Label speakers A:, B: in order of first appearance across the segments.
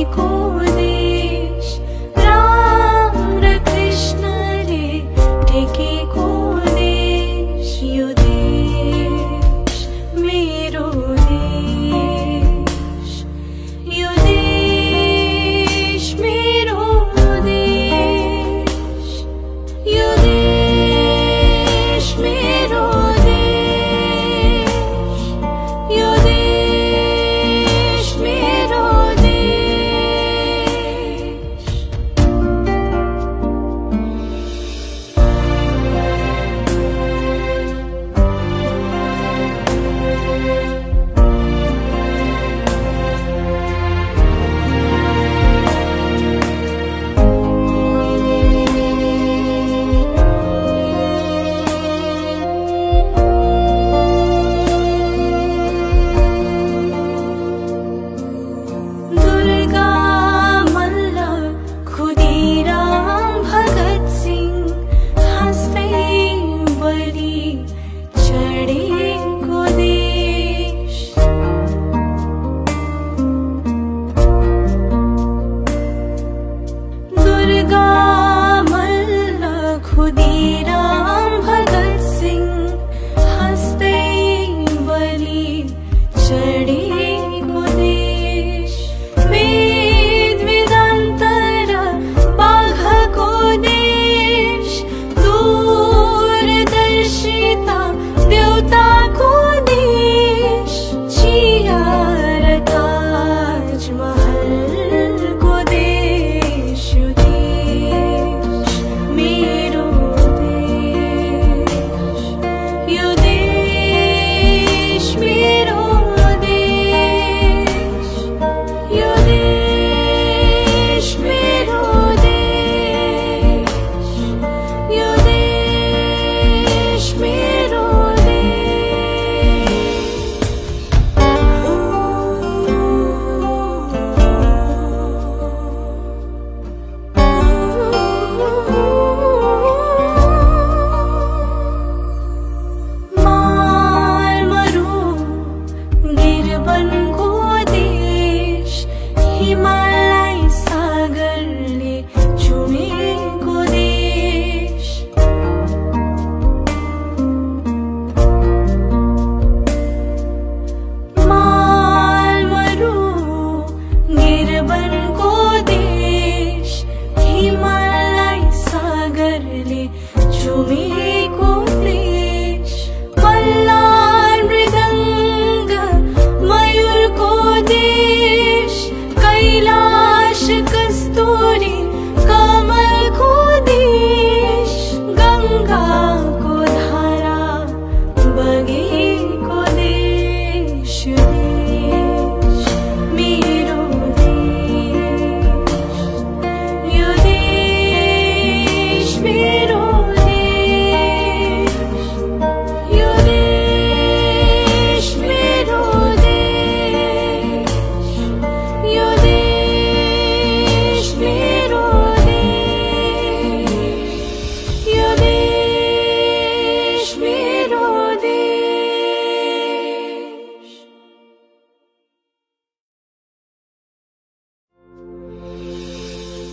A: encontrar.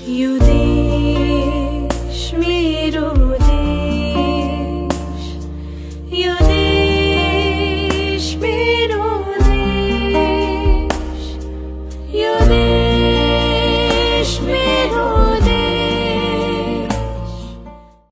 A: You dish me.